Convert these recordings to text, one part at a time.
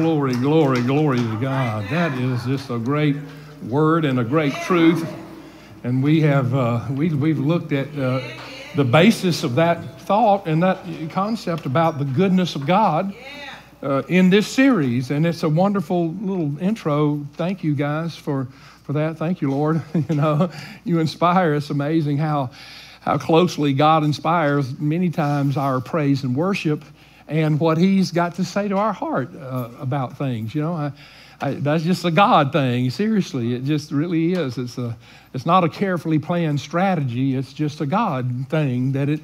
glory, glory, glory to God. That is just a great word and a great truth. And we have uh, we, we've looked at uh, the basis of that thought and that concept about the goodness of God uh, in this series. And it's a wonderful little intro. Thank you guys for, for that. Thank you, Lord. you know, you inspire us. Amazing how how closely God inspires many times our praise and worship and what He's got to say to our heart uh, about things. You know, I, I, that's just a God thing. Seriously, it just really is. It's a, it's not a carefully planned strategy. It's just a God thing that it,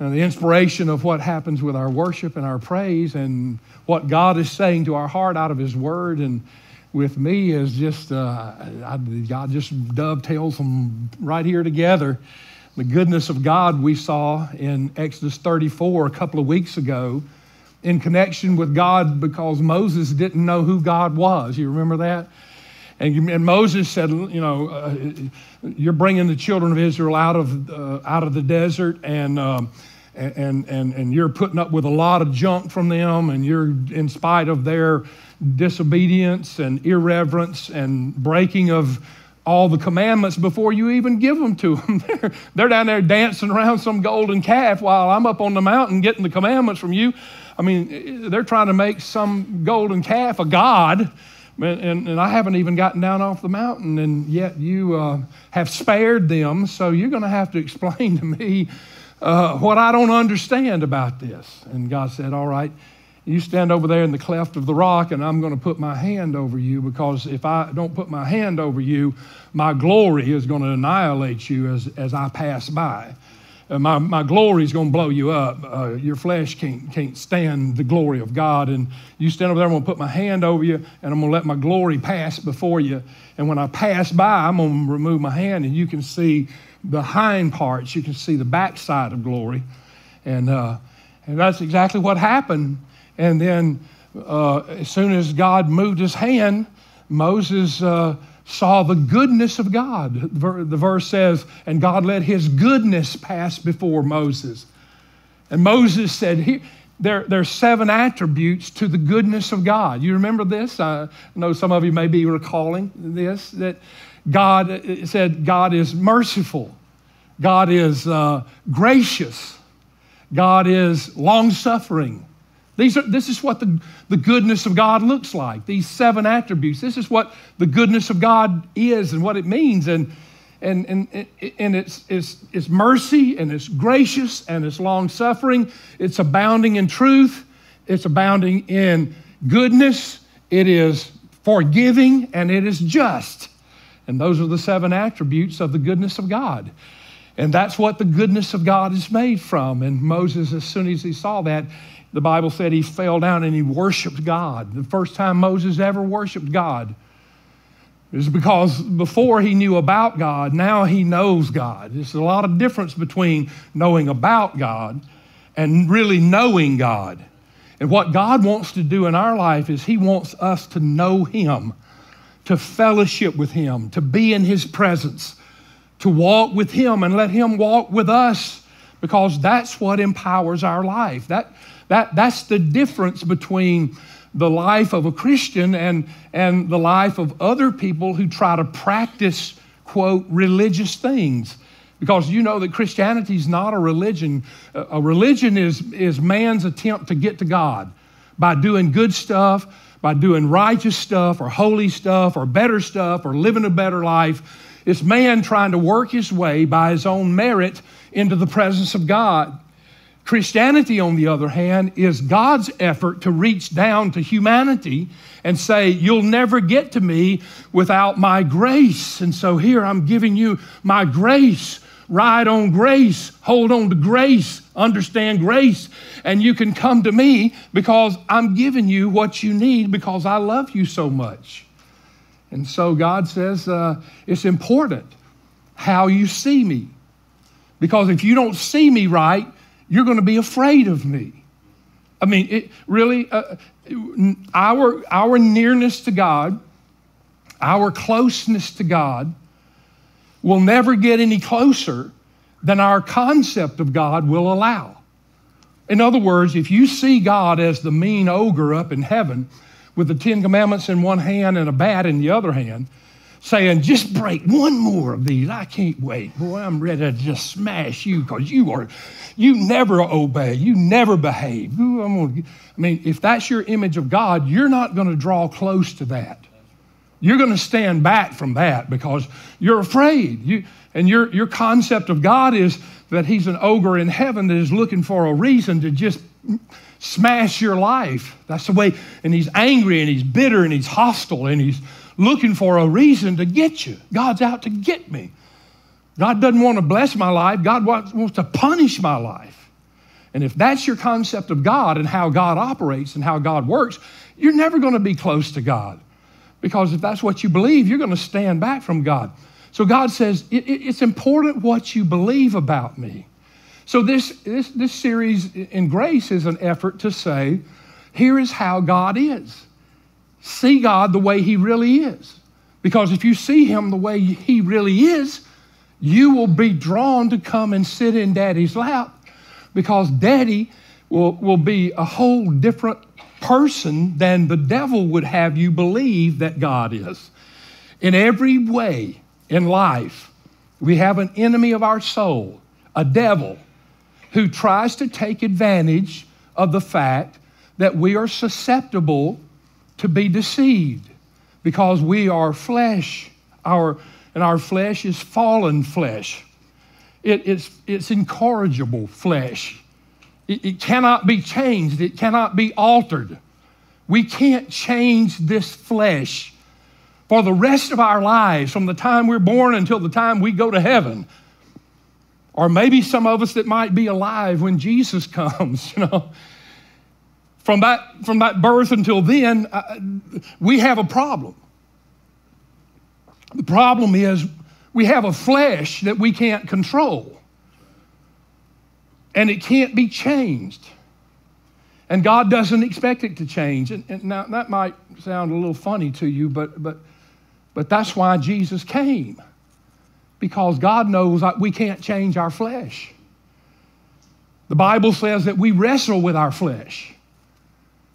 the inspiration of what happens with our worship and our praise and what God is saying to our heart out of His Word and with me is just uh, I, God just dovetails them right here together. The goodness of God we saw in Exodus 34 a couple of weeks ago in connection with God because Moses didn't know who God was. You remember that? And, and Moses said, you know, uh, you're bringing the children of Israel out of, uh, out of the desert and, um, and, and, and you're putting up with a lot of junk from them and you're in spite of their disobedience and irreverence and breaking of all the commandments before you even give them to them. they're, down there dancing around some golden calf while I'm up on the mountain getting the commandments from you. I mean, they're trying to make some golden calf a god, and, and, and I haven't even gotten down off the mountain, and yet you uh, have spared them, so you're going to have to explain to me uh, what I don't understand about this. And God said, All right, you stand over there in the cleft of the rock, and I'm going to put my hand over you because if I don't put my hand over you, my glory is going to annihilate you as, as I pass by uh, my, my glory is going to blow you up. Uh, your flesh can't, can't stand the glory of God. And you stand over there, I'm going to put my hand over you, and I'm going to let my glory pass before you. And when I pass by, I'm going to remove my hand, and you can see the hind parts. You can see the backside of glory. And, uh, and that's exactly what happened. And then uh, as soon as God moved his hand, Moses uh, saw the goodness of God. The verse says, and God let his goodness pass before Moses. And Moses said, there, there are seven attributes to the goodness of God. You remember this? I know some of you may be recalling this that God said, God is merciful, God is uh, gracious, God is long suffering, these are, this is what the, the goodness of God looks like, these seven attributes. This is what the goodness of God is and what it means. And, and, and, and it's, it's, it's mercy and it's gracious and it's long suffering. It's abounding in truth. It's abounding in goodness. It is forgiving and it is just. And those are the seven attributes of the goodness of God. And that's what the goodness of God is made from. And Moses, as soon as he saw that, the Bible said he fell down and he worshiped God. The first time Moses ever worshiped God is because before he knew about God, now he knows God. There's a lot of difference between knowing about God and really knowing God. And what God wants to do in our life is he wants us to know him, to fellowship with him, to be in his presence, to walk with him and let him walk with us because that's what empowers our life. That, that, that's the difference between the life of a Christian and, and the life of other people who try to practice, quote, religious things. Because you know that Christianity is not a religion. A religion is, is man's attempt to get to God by doing good stuff, by doing righteous stuff, or holy stuff, or better stuff, or living a better life. It's man trying to work his way by his own merit into the presence of God. Christianity, on the other hand, is God's effort to reach down to humanity and say, You'll never get to me without my grace. And so here I'm giving you my grace. Ride on grace, hold on to grace, understand grace, and you can come to me because I'm giving you what you need because I love you so much. And so God says uh, it's important how you see me. Because if you don't see me right, you're going to be afraid of me. I mean, it really, uh, our, our nearness to God, our closeness to God, will never get any closer than our concept of God will allow. In other words, if you see God as the mean ogre up in heaven with the Ten Commandments in one hand and a bat in the other hand, saying, Just break one more of these. I can't wait. Boy, I'm ready to just smash you because you are, you never obey, you never behave. Ooh, gonna, I mean, if that's your image of God, you're not going to draw close to that. You're going to stand back from that because you're afraid. You, and your, your concept of God is that He's an ogre in heaven that is looking for a reason to just smash your life. That's the way, and He's angry and He's bitter and He's hostile and He's looking for a reason to get you. God's out to get me. God doesn't want to bless my life, God wants, to punish my life. And if that's your concept of God and how God operates and how God works, you're never going to be close to God. Because if that's what you believe, you're going to stand back from God. So God says, it's important what you believe about me. So this, this, this series in grace is an effort to say, here is how God is see God the way He really is. Because if you see Him the way He really is, you will be drawn to come and sit in Daddy's lap because Daddy will, will be a whole different person than the devil would have you believe that God is. In every way in life, we have an enemy of our soul, a devil, who tries to take advantage of the fact that we are susceptible to be deceived because we are flesh, our, and our flesh is fallen flesh. It, it's, it's incorrigible flesh. It, it cannot be changed, it cannot be altered. We can't change this flesh for the rest of our lives, from the time we're born until the time we go to heaven. Or maybe some of us that might be alive when Jesus comes, you know from that, from that birth until then, uh, we have a problem. The problem is we have a flesh that we can't control, and it can't be changed. And God doesn't expect it to change. And, and now that might sound a little funny to you, but, but, but that's why Jesus came. Because God knows that we can't change our flesh. The Bible says that we wrestle with our flesh.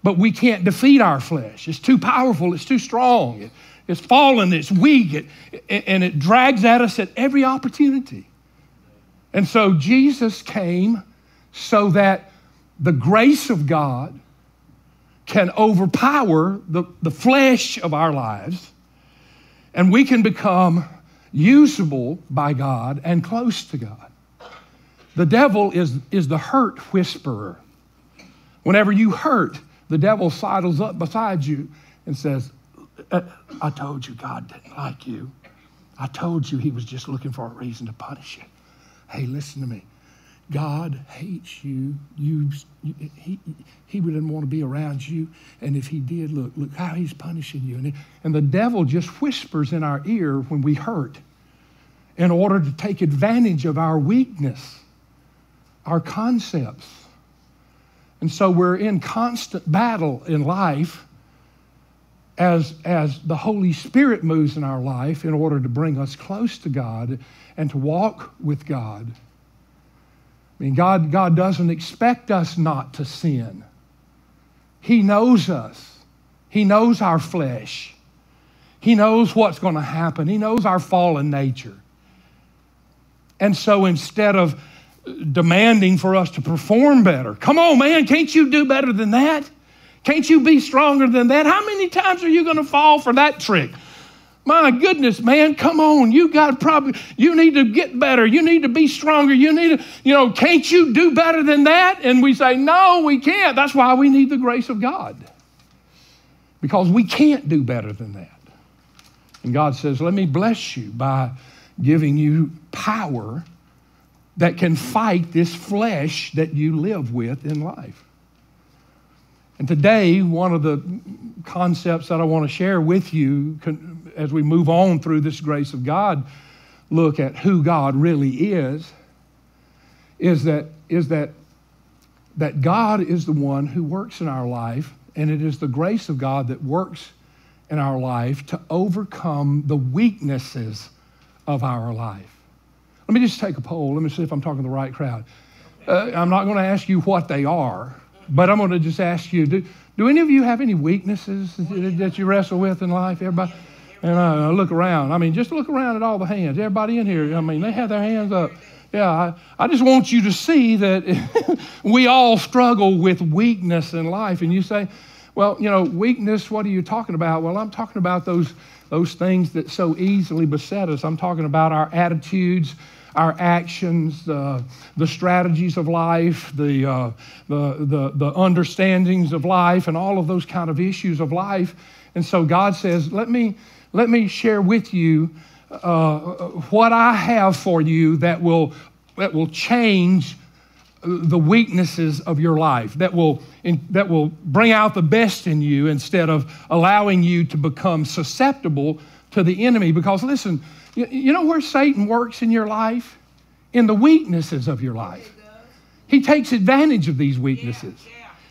But we can't defeat our flesh. It's too powerful, it's too strong, it's fallen, it's weak, it, and it drags at us at every opportunity. And so Jesus came so that the grace of God can overpower the, the flesh of our lives, and we can become usable by God and close to God. The devil is, is the hurt whisperer. Whenever you hurt, the devil sidles up beside you and says, uh, I told you God didn't like you. I told you he was just looking for a reason to punish you. Hey, listen to me. God hates you. You, he, he wouldn't want to be around you. And if he did, look, look how he's punishing you. And, and the devil just whispers in our ear when we hurt in order to take advantage of our weakness, our concepts. And so we're in constant battle in life as, as the Holy Spirit moves in our life in order to bring us close to God and to walk with God. I mean, God, God doesn't expect us not to sin. He knows us. He knows our flesh. He knows what's going to happen. He knows our fallen nature. And so instead of demanding for us to perform better. Come on, man, can't you do better than that? Can't you be stronger than that? How many times are you going to fall for that trick? My goodness, man, come on. You got probably, you need to get better. You need to be stronger. You need to, you know, can't you do better than that? And we say, no, we can't. That's why we need the grace of God. Because we can't do better than that. And God says, let me bless you by giving you power that can fight this flesh that you live with in life. And today, one of the concepts that I want to share with you as we move on through this grace of God, look at who God really is, is that, is that, that God is the one who works in our life, and it is the grace of God that works in our life to overcome the weaknesses of our life. Let me just take a poll. Let me see if I'm talking to the right crowd. Uh, I'm not going to ask you what they are, but I'm going to just ask you do, Do any of you have any weaknesses that you wrestle with in life? Everybody? And I look around. I mean, just look around at all the hands. Everybody in here, I mean, they have their hands up. Yeah, I, I just want you to see that we all struggle with weakness in life. And you say, well, you know, weakness, what are you talking about? Well, I'm talking about those, those things that so easily beset us. I'm talking about our attitudes, our actions, uh, the strategies of life, the, uh, the, the, the understandings of life, and all of those kind of issues of life. And so God says, let me, let me share with you uh, what I have for you that will, that will change the weaknesses of your life, that will, in, that will bring out the best in you instead of allowing you to become susceptible to the enemy. Because listen, you, you know where Satan works in your life? In the weaknesses of your life. He takes advantage of these weaknesses.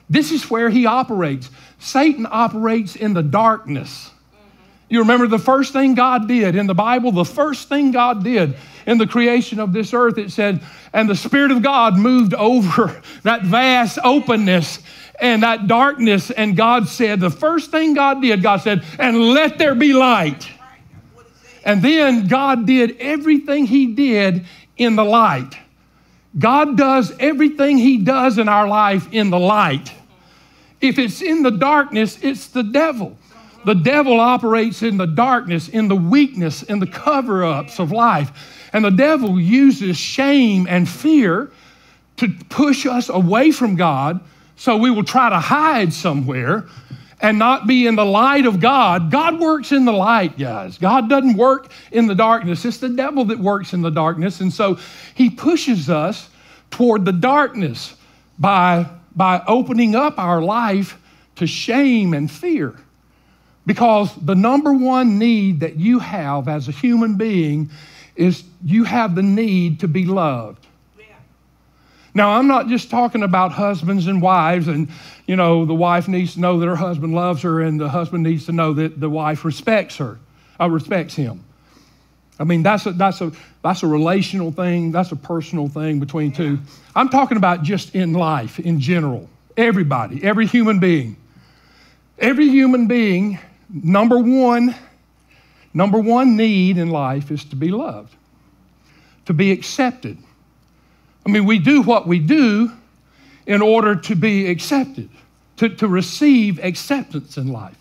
This is where he operates. Satan operates in the darkness. You remember the first thing God did in the Bible, the first thing God did in the creation of this earth, it said, and the Spirit of God moved over that vast openness and that darkness. And God said, the first thing God did, God said, and let there be light. And then God did everything He did in the light. God does everything He does in our life in the light. If it's in the darkness, it's the devil. The devil operates in the darkness, in the weakness, in the cover ups of life. And the devil uses shame and fear to push us away from God so we will try to hide somewhere and not be in the light of God. God works in the light, guys. God doesn't work in the darkness. It's the devil that works in the darkness. And so he pushes us toward the darkness by, by opening up our life to shame and fear. Because the number one need that you have as a human being is you have the need to be loved. Now, I'm not just talking about husbands and wives, and you know, the wife needs to know that her husband loves her, and the husband needs to know that the wife respects her, uh, respects him. I mean, that's a, that's, a, that's a relational thing, that's a personal thing between two. I'm talking about just in life, in general. Everybody, every human being. Every human being number one, number one need in life is to be loved, to be accepted. I mean, we do what we do in order to be accepted, to, to receive acceptance in life.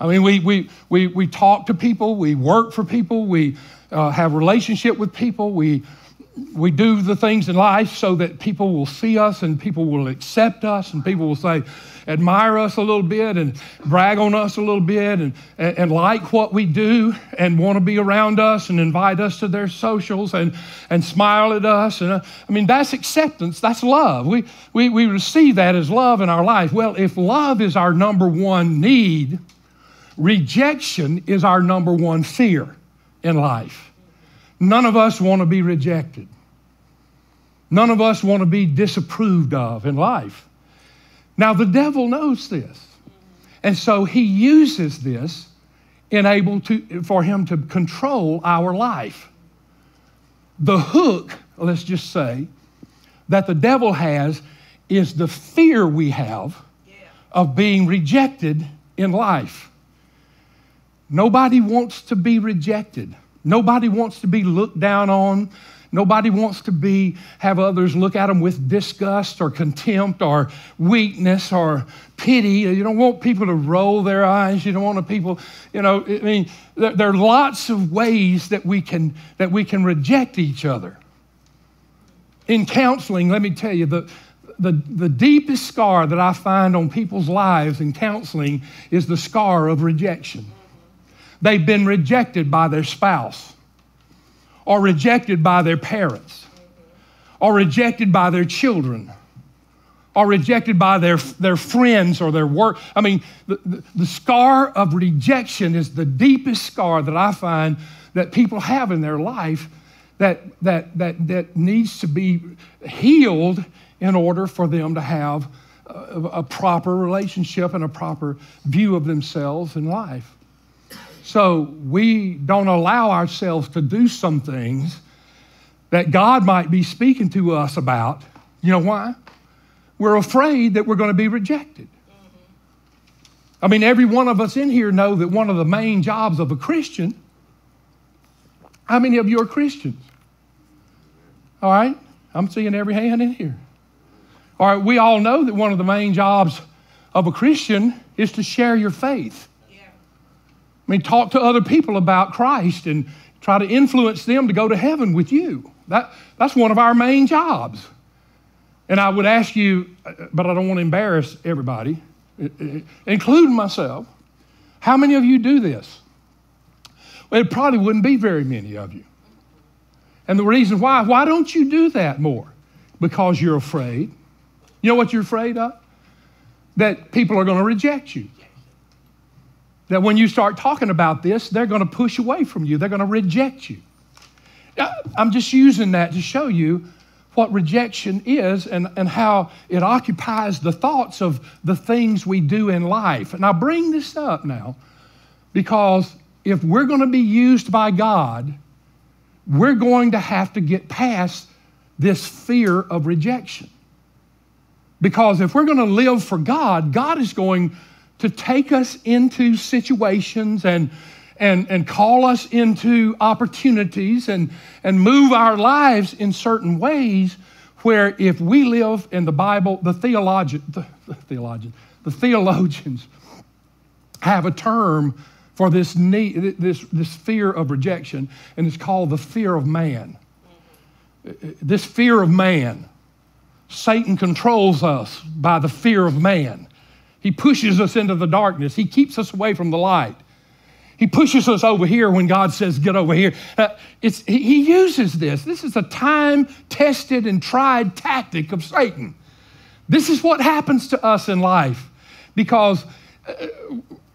I mean, we, we, we, we talk to people, we work for people, we uh, have relationship with people, we, we do the things in life so that people will see us and people will accept us and people will say, admire us a little bit and brag on us a little bit and, and, and like what we do and want to be around us and invite us to their socials and, and smile at us. And uh, I mean, that's acceptance, that's love. We, we, we receive that as love in our life. Well, if love is our number one need, rejection is our number one fear in life. None of us want to be rejected. None of us want to be disapproved of in life. Now, the devil knows this. And so he uses this in able to, for him to control our life. The hook, let's just say, that the devil has is the fear we have of being rejected in life. Nobody wants to be rejected. Nobody wants to be looked down on. Nobody wants to be have others look at them with disgust or contempt or weakness or pity. You don't want people to roll their eyes. You don't want people, you know, I mean, there, there are lots of ways that we can that we can reject each other. In counseling, let me tell you, the, the, the deepest scar that I find on people's lives in counseling is the scar of rejection. They've been rejected by their spouse or rejected by their parents, or rejected by their children, or rejected by their, their friends or their work. I mean, the, the, the scar of rejection is the deepest scar that I find that people have in their life that, that, that, that needs to be healed in order for them to have a, a proper relationship and a proper view of themselves in life. So we don't allow ourselves to do some things that God might be speaking to us about. You know why? We're afraid that we're going to be rejected. I mean, every one of us in here know that one of the main jobs of a Christian. How many of you are Christians? All right, I'm seeing every hand in here. All right, we all know that one of the main jobs of a Christian is to share your faith. I mean, talk to other people about Christ and try to influence them to go to heaven with you. That, that's one of our main jobs. And I would ask you, but I don't want to embarrass everybody, including myself, how many of you do this? Well, it probably wouldn't be very many of you. And the reason why, why don't you do that more? Because you're afraid. You know what you're afraid of? That people are going to reject you. That when you start talking about this, they're going to push away from you, they're going to reject you. Uh, I'm just using that to show you what rejection is and, and how it occupies the thoughts of the things we do in life. And I bring this up now because if we're going to be used by God, we're going to have to get past this fear of rejection. Because if we're going to live for God, God is going to take us into situations and and, and call us into opportunities and, and move our lives in certain ways where if we live in the Bible, the theologian, the, the theologian, the theologians have a term for this, need, this, this fear of rejection, and it's called the fear of man. This fear of man. Satan controls us by the fear of man. He pushes us into the darkness. He keeps us away from the light. He pushes us over here when God says, get over here. Uh, it's, he, uses this. This is a time tested and tried tactic of Satan. This is what happens to us in life because uh,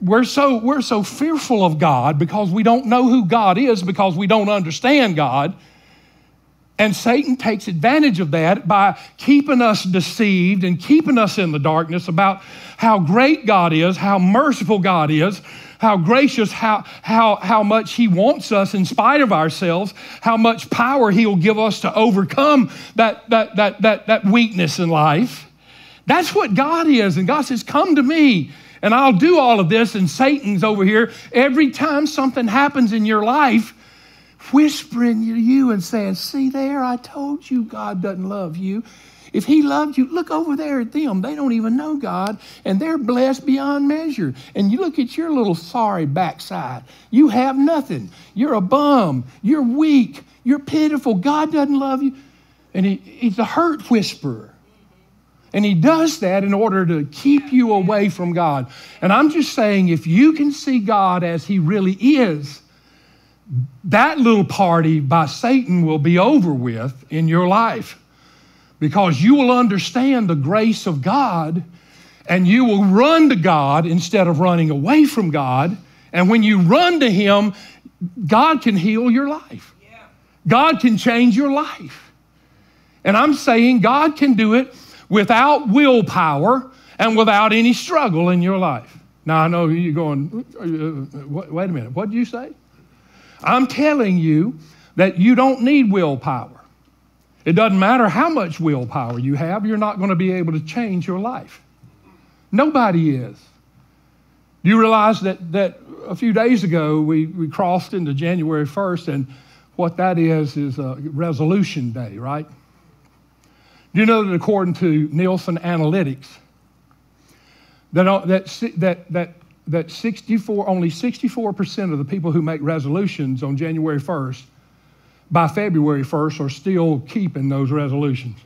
we're, so, we're so fearful of God because we don't know who God is, because we don't understand God. And Satan takes advantage of that by keeping us deceived and keeping us in the darkness about how great God is, how merciful God is, how gracious, how, how, how much He wants us in spite of ourselves, how much power He'll give us to overcome that, that, that, that, that weakness in life. That's what God is. And God says, Come to me and I'll do all of this. And Satan's over here. Every time something happens in your life, whispering to you and saying, See there, I told you God doesn't love you. If He loved you, look over there at them. They don't even know God, and they're blessed beyond measure. And you look at your little sorry backside. You have nothing. You're a bum. You're weak. You're pitiful. God doesn't love you. And he, He's a hurt whisperer. And he does that in order to keep you away from God. And I'm just saying, if you can see God as he really is, that little party by Satan will be over with in your life because you will understand the grace of God and you will run to God instead of running away from God. And when you run to Him, God can heal your life. God can change your life. And I'm saying God can do it without willpower and without any struggle in your life. Now, I know you're going, uh, uh, wait a minute, what did you say? I'm telling you that you don't need willpower. It doesn't matter how much willpower you have, you're not going to be able to change your life. Nobody is. Do you realize that, that a few days ago we, we crossed into January 1st, and what that is is a resolution day, right? Do you know that according to Nielsen Analytics, that, that, that, that, that 64, only 64% of the people who make resolutions on January 1st by February 1st are still keeping those resolutions.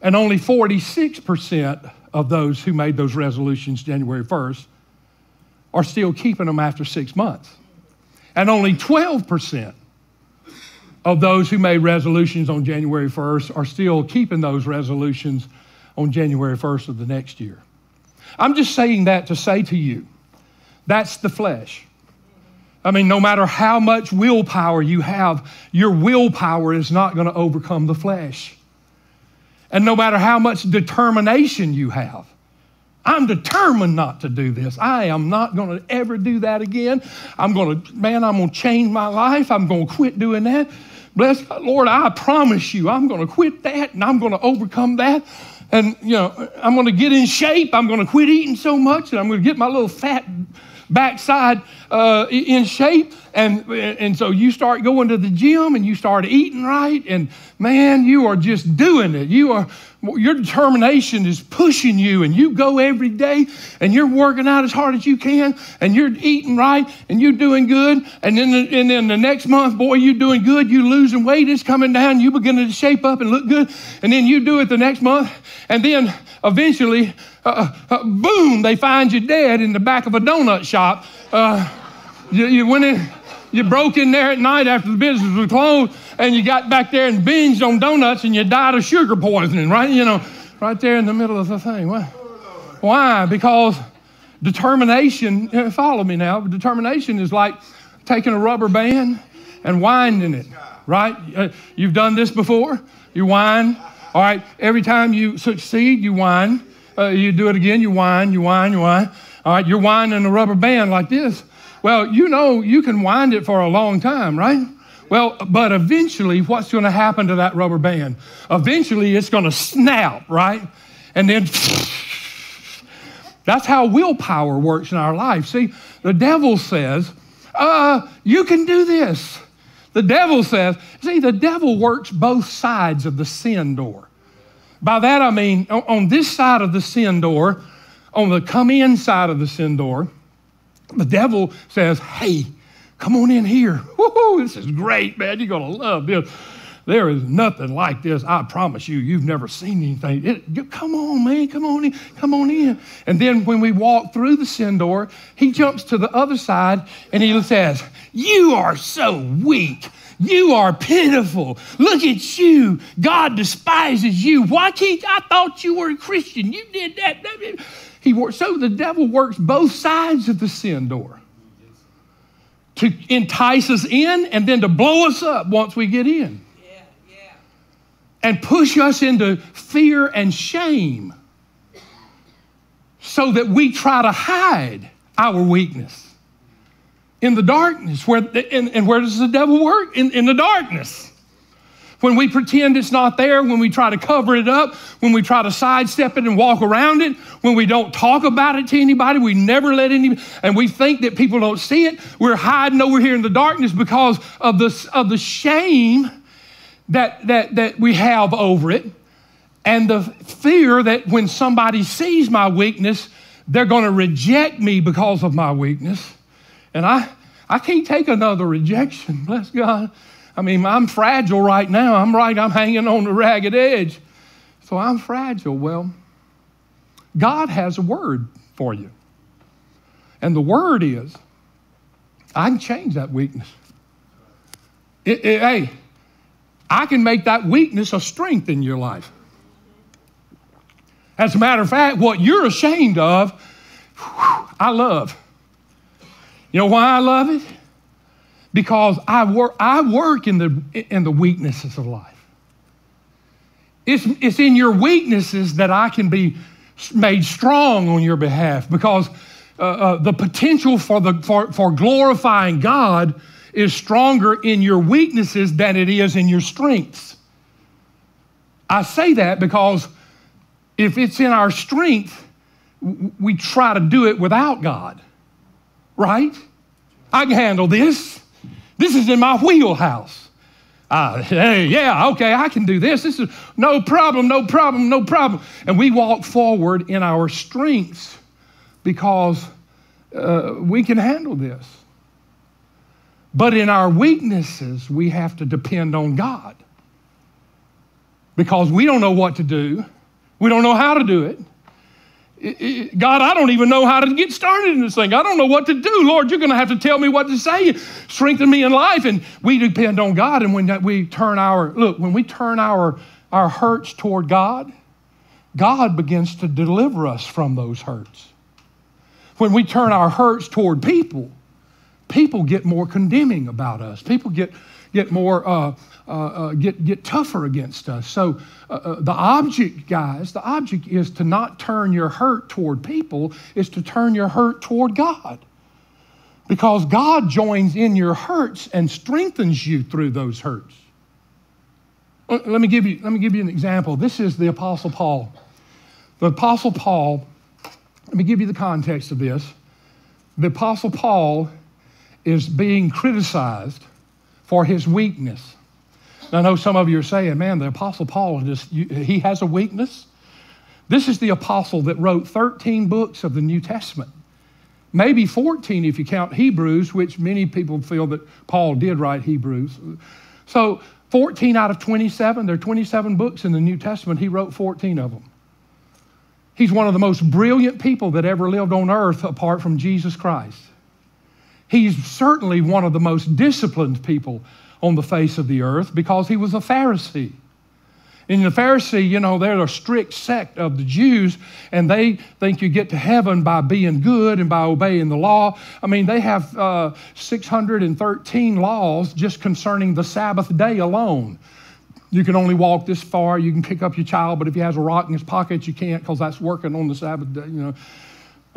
And only 46% of those who made those resolutions January 1st are still keeping them after six months. And only 12% of those who made resolutions on January 1st are still keeping those resolutions on January 1st of the next year. I'm just saying that to say to you that's the flesh. I mean, no matter how much willpower you have, your willpower is not going to overcome the flesh. And no matter how much determination you have, I'm determined not to do this. I am not going to ever do that again. I'm going to, man, I'm going to change my life. I'm going to quit doing that. Bless God, Lord, I promise you, I'm going to quit that and I'm going to overcome that. And you know, I'm going to get in shape. I'm going to quit eating so much, and I'm going to get my little fat backside uh, in shape. And, and so you start going to the gym and you start eating right. And man, you are just doing it. You are, your determination is pushing you and you go every day and you're working out as hard as you can and you're eating right and you're doing good. And then, the, and then the next month, boy, you're doing good. You're losing weight. It's coming down. You beginning to shape up and look good. And then you do it the next month. And then eventually, uh, uh, boom, they find you dead in the back of a donut shop. Uh, you, you, went in, you broke in there at night after the business was closed, and you got back there and binged on donuts, and you died of sugar poisoning, right? You know, right there in the middle of the thing. Why? Why? Because determination, uh, follow me now, determination is like taking a rubber band and winding it, right? Uh, you've done this before. You wind all right, every time you succeed, you whine. Uh, you do it again, you wind, you wind, you wind. All right, you're winding a rubber band like this. Well, you know you can wind it for a long time, right? Well, but eventually, what's going to happen to that rubber band? Eventually, it's going to snap, right? And then that's how willpower works in our life. See, the devil says, uh, you can do this. The devil says, see, the devil works both sides of the sin door. By that I mean, on this side of the sin door, on the come in side of the sin door, the devil says, hey, come on in here. Woo-hoo, this is great, man. You're going to love this. There is nothing like this. I promise you, you've never seen anything. It, come on, man, come on in, come on in. And then when we walk through the sin door, he jumps to the other side and he says, You are so weak. You are pitiful. Look at you. God despises you. Why can't I thought you were a Christian? You did that. He works, so the devil works both sides of the sin door to entice us in and then to blow us up once we get in and push us into fear and shame so that we try to hide our weakness in the darkness. Where, and, and where does the devil work? In, in the darkness. When we pretend it's not there, when we try to cover it up, when we try to sidestep it and walk around it, when we don't talk about it to anybody, we never let any, and we think that people don't see it, we're hiding over here in the darkness because of the, of the shame that, that, that we have over it, and the fear that when somebody sees my weakness, they're going to reject me because of my weakness. And I, I can't take another rejection, bless God. I mean, I'm fragile right now. I'm right, I'm hanging on the ragged edge. So I'm fragile. Well, God has a word for you. And the word is, I can change that weakness. It, it, hey, I can make that weakness a strength in your life. As a matter of fact, what you're ashamed of, I love. You know why I love it? Because I work, I work in, the, in the weaknesses of life. It's, it's in your weaknesses that I can be made strong on your behalf because uh, uh, the potential for, the, for, for glorifying God is stronger in your weaknesses than it is in your strengths. I say that because if it's in our strength, we try to do it without God, right? I can handle this. This is in my wheelhouse. Uh, hey, yeah, okay, I can do this. This is no problem, no problem, no problem. And we walk forward in our strengths because uh, we can handle this. But in our weaknesses, we have to depend on God because we don't know what to do, we don't know how to do it. God, I don't even know how to get started in this thing. I don't know what to do. Lord, you're going to have to tell me what to say. Strengthen me in life. And we depend on God. And when we turn our, look, when we turn our, our hurts toward God, God begins to deliver us from those hurts. When we turn our hurts toward people, people get more condemning about us. People get, get more, uh, uh, uh, get, get tougher against us. So uh, uh, the object, guys, the object is to not turn your hurt toward people, is to turn your hurt toward God. Because God joins in your hurts and strengthens you through those hurts. Let me give you, let me give you an example. This is the Apostle Paul. The Apostle Paul, let me give you the context of this. The Apostle Paul is being criticized for his weakness. I know some of you are saying, man, the Apostle Paul, just, he has a weakness. This is the apostle that wrote 13 books of the New Testament. Maybe 14 if you count Hebrews, which many people feel that Paul did write Hebrews. So 14 out of 27, there are 27 books in the New Testament. He wrote 14 of them. He's one of the most brilliant people that ever lived on earth apart from Jesus Christ. He's certainly one of the most disciplined people on the face of the earth because he was a Pharisee. In the Pharisee, you know, they're a strict sect of the Jews, and they think you get to heaven by being good and by obeying the law. I mean, they have uh, 613 laws just concerning the Sabbath day alone. You can only walk this far. You can pick up your child, but if he has a rock in his pocket, you can't because that's working on the Sabbath day. You know,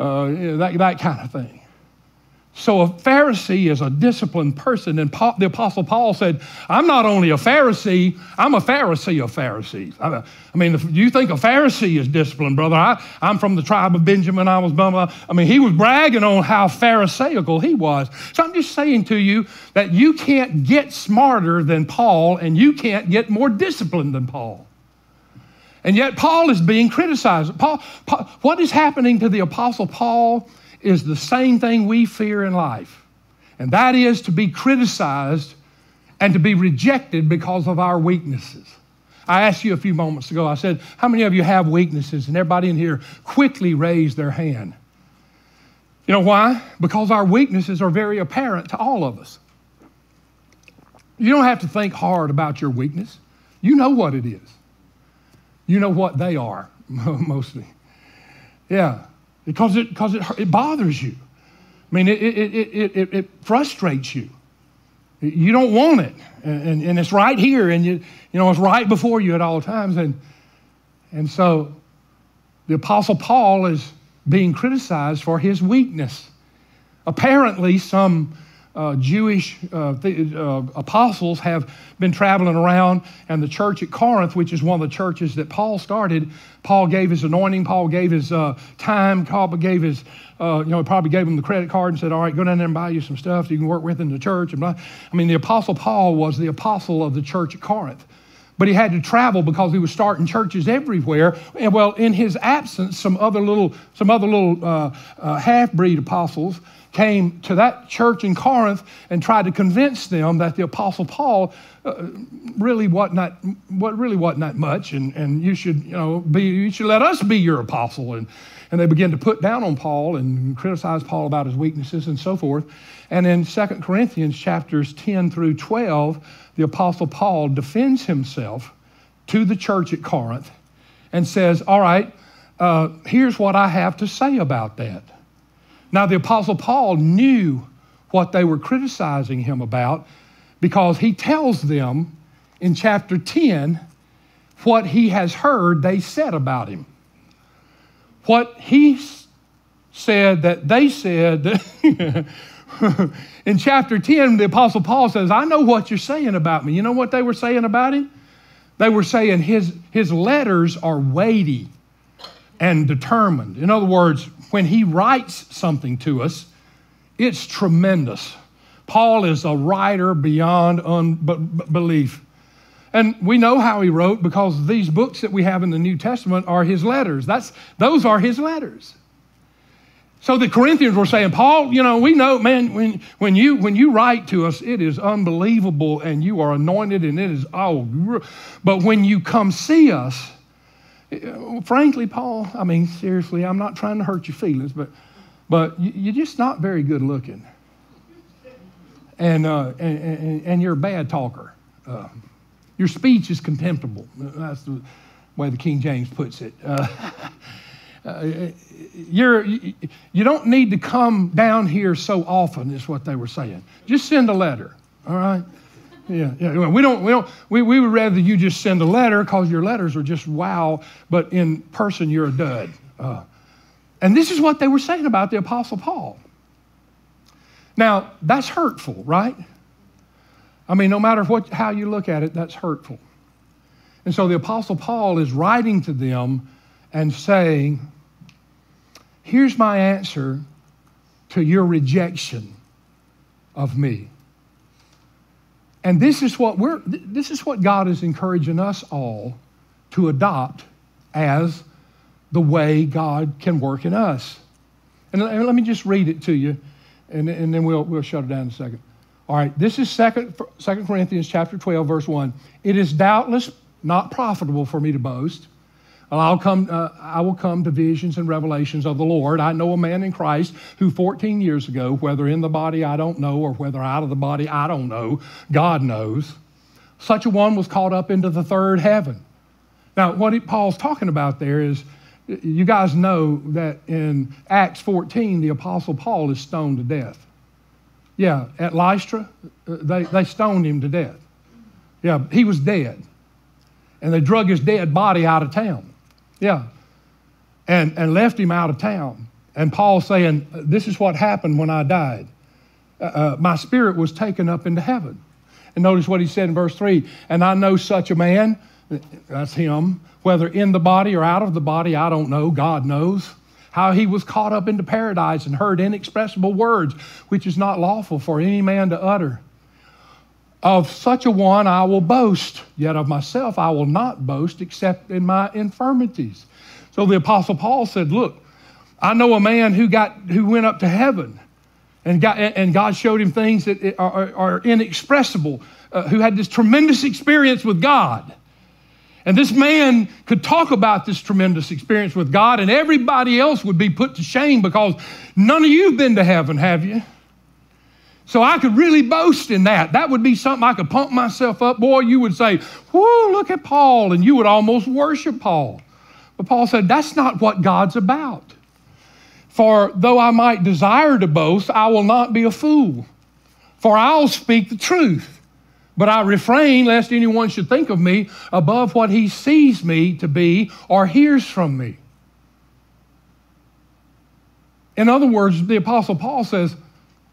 uh, that, that kind of thing. So a Pharisee is a disciplined person. And Paul, the Apostle Paul said, I'm not only a Pharisee, I'm a Pharisee of Pharisees. I, I mean, if you think a Pharisee is disciplined, brother, I, am from the tribe of Benjamin. I was, I mean, he was bragging on how Pharisaical he was. So I'm just saying to you that you can't get smarter than Paul and you can't get more disciplined than Paul. And yet Paul is being criticized. Paul, Paul what is happening to the Apostle Paul? Is the same thing we fear in life, and that is to be criticized and to be rejected because of our weaknesses. I asked you a few moments ago, I said, How many of you have weaknesses? And everybody in here quickly raised their hand. You know why? Because our weaknesses are very apparent to all of us. You don't have to think hard about your weakness. You know what it is. You know what they are, mostly. Yeah because it, because it, it bothers you. I mean, it, it, it, it, it frustrates you. You don't want it. And, and it's right here, and you, you know, it's right before you at all times. And, and so the Apostle Paul is being criticized for his weakness. Apparently, some uh, Jewish uh, uh, apostles have been traveling around, and the church at Corinth, which is one of the churches that Paul started, Paul gave his anointing, Paul gave his uh, time, Paul gave his, uh, you know, probably gave him the credit card and said, All right, go down there and buy you some stuff so you can work with in the church. And. I mean, the apostle Paul was the apostle of the church at Corinth but he had to travel because he was starting churches everywhere. And well, in his absence, some other little, some other little uh, half-breed apostles came to that church in Corinth and tried to convince them that the Apostle Paul uh, really wasn't that, what really wasn't much, and, and you should, you know, be, you should let us be your apostle. And, and they began to put down on Paul and criticize Paul about his weaknesses and so forth. And in 2 Corinthians chapters 10 through 12, the Apostle Paul defends himself to the church at Corinth and says, All right, uh, here's what I have to say about that. Now, the Apostle Paul knew what they were criticizing him about because he tells them in chapter 10 what he has heard they said about him. What he said that they said in chapter 10, the Apostle Paul says, I know what you're saying about me. You know what they were saying about him? They were saying his, his letters are weighty and determined. In other words, when he writes something to us, it's tremendous. Paul is a writer beyond unbelief. And we know how he wrote because these books that we have in the New Testament are his letters. That's, those are his letters. So the Corinthians were saying, Paul, you know, we know, man, when, when, you, when you write to us, it is unbelievable and you are anointed and it is, oh, but when you come see us, frankly, Paul, I mean, seriously, I'm not trying to hurt your feelings, but, but you're just not very good looking. And, uh, and, and, and, you're a bad talker. Uh, your speech is contemptible. That's the way the King James puts it. Uh, uh you're, you don't need to come down here so often, is what they were saying. Just send a letter, all right? Yeah, yeah. We don't, we don't, we, we would rather you just send a letter because your letters are just wow, but in person you're a dud. Uh, and this is what they were saying about the Apostle Paul. Now, that's hurtful, right? I mean, no matter what, how you look at it, that's hurtful. And so the Apostle Paul is writing to them and saying, Here's my answer to your rejection of me. And this is what we're this is what God is encouraging us all to adopt as the way God can work in us. And let me just read it to you, and, and then we'll, we'll shut it down in a second. All right, this is 2 Corinthians chapter 12, verse 1. It is doubtless not profitable for me to boast. I'll come, uh, I will come to visions and revelations of the Lord. I know a man in Christ who 14 years ago, whether in the body I don't know or whether out of the body I don't know, God knows, such a one was caught up into the third heaven. Now, what Paul's talking about there is you guys know that in Acts 14, the Apostle Paul is stoned to death. Yeah, at Lystra, uh, they, they stoned him to death. Yeah, he was dead. And they drug his dead body out of town. Yeah. And, and left him out of town. And Paul saying, This is what happened when I died. Uh, uh, my spirit was taken up into heaven. And notice what he said in verse 3 And I know such a man, that's him, whether in the body or out of the body, I don't know, God knows. How he was caught up into paradise and heard inexpressible words, which is not lawful for any man to utter. Of such a one I will boast, yet of myself I will not boast except in my infirmities. So the Apostle Paul said, Look, I know a man who, got, who went up to heaven and, got, and God showed him things that are, are inexpressible, uh, who had this tremendous experience with God. And this man could talk about this tremendous experience with God, and everybody else would be put to shame because none of you have been to heaven, have you? So I could really boast in that. That would be something I could pump myself up. Boy, you would say, Whoa, look at Paul, and you would almost worship Paul. But Paul said, That's not what God's about. For though I might desire to boast, I will not be a fool, for I'll speak the truth. But I refrain lest anyone should think of me above what he sees me to be or hears from me. In other words, the Apostle Paul says,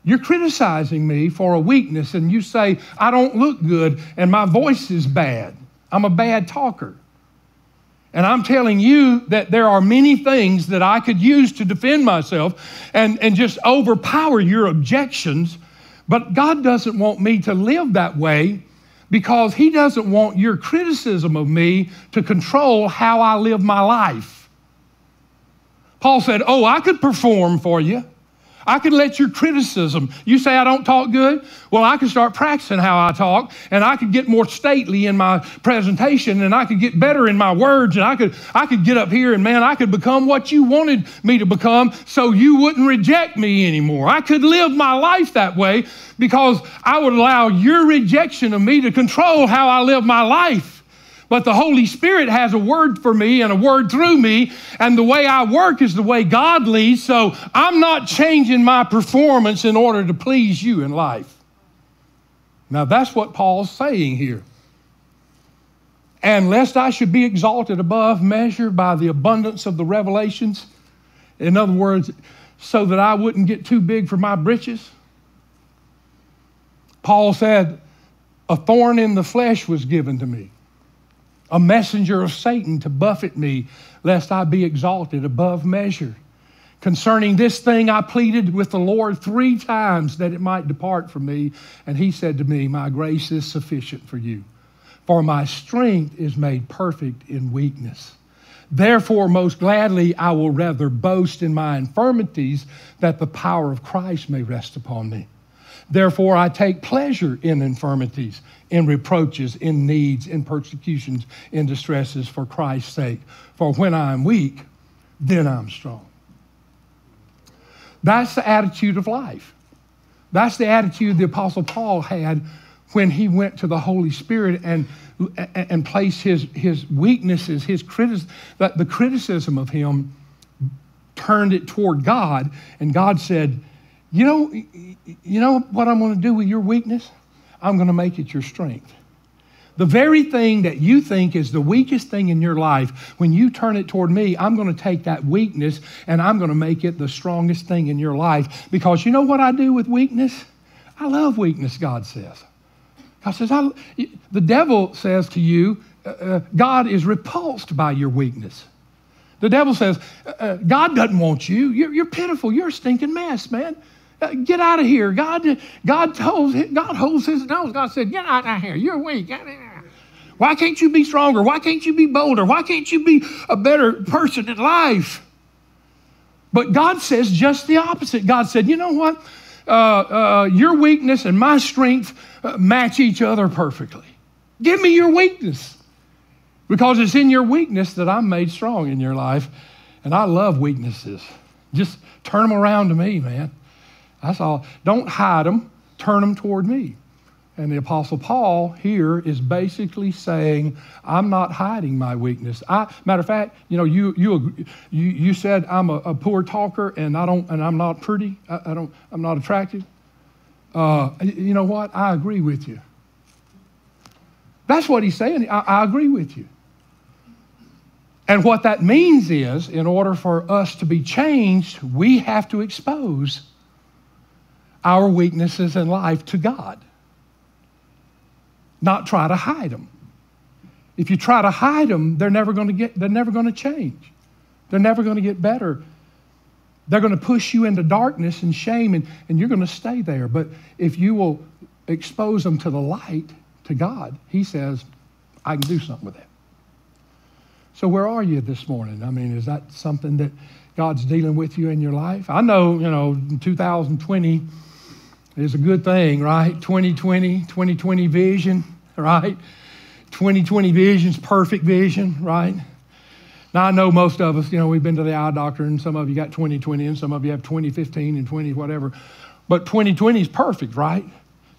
You're criticizing me for a weakness, and you say, I don't look good, and my voice is bad. I'm a bad talker. And I'm telling you that there are many things that I could use to defend myself and, and just overpower your objections but God doesn't want me to live that way because He doesn't want your criticism of me to control how I live my life. Paul said, Oh, I could perform for you. I could let your criticism, you say I don't talk good? Well, I could start practicing how I talk and I could get more stately in my presentation and I could get better in my words and I could I could get up here and man, I could become what you wanted me to become so you wouldn't reject me anymore. I could live my life that way because I would allow your rejection of me to control how I live my life. But the Holy Spirit has a word for me and a word through me, and the way I work is the way God leads, so I'm not changing my performance in order to please you in life. Now, that's what Paul's saying here. And lest I should be exalted above measure by the abundance of the revelations, in other words, so that I wouldn't get too big for my britches, Paul said, A thorn in the flesh was given to me a messenger of Satan to buffet me, lest I be exalted above measure. Concerning this thing, I pleaded with the Lord three times that it might depart from me. And he said to me, My grace is sufficient for you, for my strength is made perfect in weakness. Therefore, most gladly, I will rather boast in my infirmities that the power of Christ may rest upon me. Therefore, I take pleasure in infirmities, in reproaches, in needs, in persecutions, in distresses for Christ's sake. For when I am weak, then I'm strong. That's the attitude of life. That's the attitude the Apostle Paul had when he went to the Holy Spirit and, and placed his, his weaknesses, his criticism, the criticism of him, turned it toward God. And God said, you know, you know what I'm going to do with your weakness? I'm going to make it your strength. The very thing that you think is the weakest thing in your life, when you turn it toward me, I'm going to take that weakness and I'm going to make it the strongest thing in your life. Because you know what I do with weakness? I love weakness, God says. God says, I, the devil says to you, uh, uh God is repulsed by your weakness. The devil says, uh, uh, God doesn't want you. You're, you're, pitiful. You're a stinking mess, man. Uh, get out of here. God, God, holds, God holds his nose. God said, Get out of here. You're weak. Why can't you be stronger? Why can't you be bolder? Why can't you be a better person in life? But God says just the opposite. God said, You know what? Uh, uh, your weakness and my strength uh, match each other perfectly. Give me your weakness because it's in your weakness that I'm made strong in your life. And I love weaknesses. Just turn them around to me, man. That's all. Don't hide them, turn them toward me. And the Apostle Paul here is basically saying, I'm not hiding my weakness. I, matter of fact, you know, you, you, you, you said I'm a, a poor talker and, I don't, and I'm not pretty, I, I don't, I'm not attractive. Uh, you know what? I agree with you. That's what he's saying. I, I agree with you. And what that means is, in order for us to be changed, we have to expose our weaknesses in life to God, not try to hide them. If you try to hide them, they're never going to get, they're never going to change. They're never going to get better. They're going to push you into darkness and shame, and, and you're going to stay there. But if you will expose them to the light, to God, He says, I can do something with that. So, where are you this morning? I mean, is that something that God's dealing with you in your life? I know, you know, in 2020 is a good thing, right? 2020, 2020 vision, right? 2020 vision's perfect vision, right? Now, I know most of us, you know, we've been to the eye doctor, and some of you got 2020, and some of you have 2015 and 20, whatever. But 2020 is perfect, right?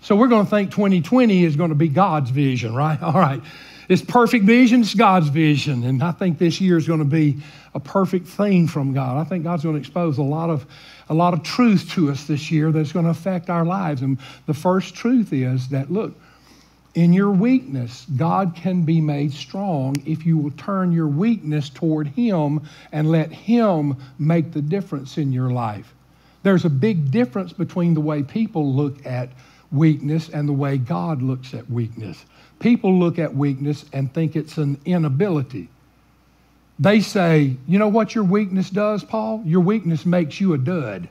So we're going to think 2020 is going to be God's vision, right? All right. It's perfect vision, it's God's vision. And I think this year is going to be a perfect thing from God. I think God's going to expose a lot of a lot of truth to us this year that's going to affect our lives. And the first truth is that look, in your weakness, God can be made strong if you will turn your weakness toward Him and let Him make the difference in your life. There's a big difference between the way people look at weakness and the way God looks at weakness. People look at weakness and think it's an inability. They say, you know what your weakness does, Paul? Your weakness makes you a dud.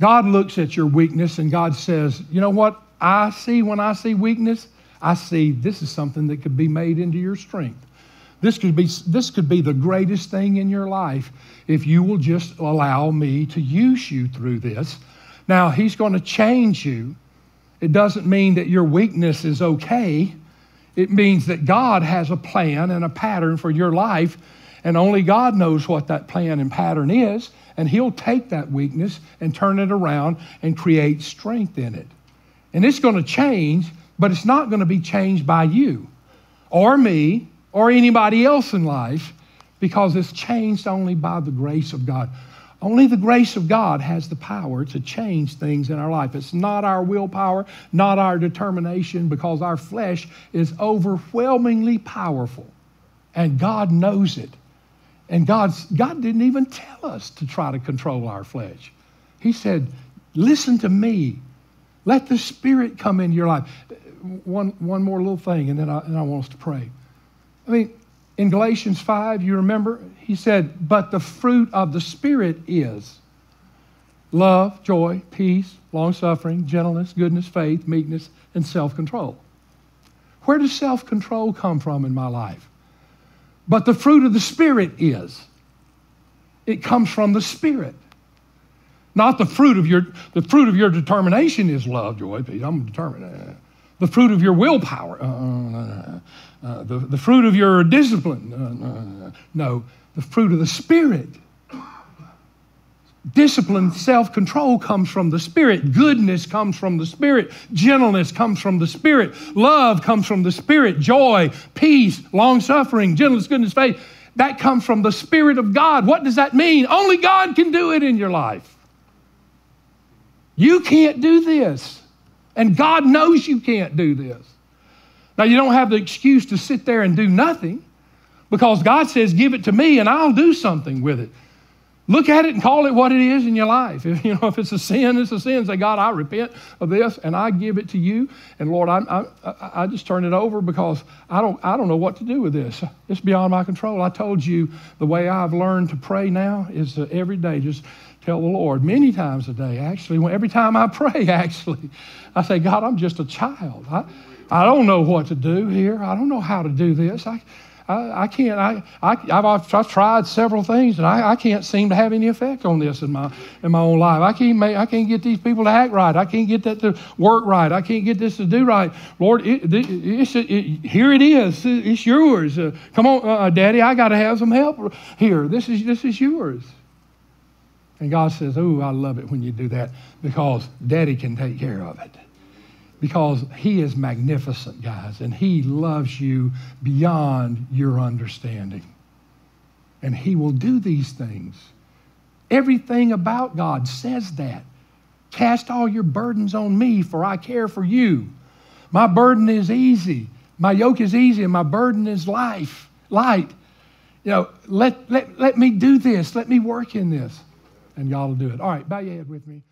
God looks at your weakness and God says, you know what I see when I see weakness? I see this is something that could be made into your strength. This could be, this could be the greatest thing in your life if you will just allow me to use you through this. Now, He's going to change you it doesn't mean that your weakness is okay. It means that God has a plan and a pattern for your life, and only God knows what that plan and pattern is, and He'll take that weakness and turn it around and create strength in it. And it's going to change, but it's not going to be changed by you or me or anybody else in life because it's changed only by the grace of God. Only the grace of God has the power to change things in our life. It's not our willpower, not our determination, because our flesh is overwhelmingly powerful. And God knows it. And God's, God didn't even tell us to try to control our flesh. He said, Listen to me. Let the Spirit come into your life. One, one more little thing, and then I, and I want us to pray. I mean, in Galatians 5, you remember, he said, But the fruit of the Spirit is love, joy, peace, long suffering, gentleness, goodness, faith, meekness, and self control. Where does self control come from in my life? But the fruit of the Spirit is. It comes from the Spirit. Not the fruit of your the fruit of your determination is love, joy, peace. I'm determined. The fruit of your willpower. Uh, uh, uh, the, the fruit of your discipline. no, the fruit of the Spirit. Discipline, self control comes from the Spirit. Goodness comes from the Spirit. Gentleness comes from the Spirit. Love comes from the Spirit. Joy, peace, long suffering, gentleness, goodness, faith. That comes from the Spirit of God. What does that mean? Only God can do it in your life. You can't do this. And God knows you can't do this. Now, you don't have the excuse to sit there and do nothing because God says, Give it to me and I'll do something with it. Look at it and call it what it is in your life. If, you know, if it's a sin, it's a sin. Say, God, I repent of this and I give it to you. And Lord, I, I, I just turn it over because I don't, I don't know what to do with this. It's beyond my control. I told you the way I've learned to pray now is every day just tell the Lord many times a day, actually. Every time I pray, actually, I say, God, I'm just a child. I, I don't know what to do here. I don't know how to do this. I, I, I can't, I, I, I've, I've tried several things and I, I can't seem to have any effect on this in my, in my own life. I can't, make, I can't get these people to act right. I can't get that to work right. I can't get this to do right. Lord, it, it, it, here it is. It's yours. Uh, come on, uh, Daddy, I got to have some help here. This is, this is yours. And God says, Oh, I love it when you do that because Daddy can take care of it because He is magnificent, guys, and He loves you beyond your understanding. And He will do these things. Everything about God says that. Cast all your burdens on me, for I care for you. My burden is easy. My yoke is easy, and my burden is life, light. You know, let, let, let me do this. Let me work in this. And God will do it. All right, bow your head with me.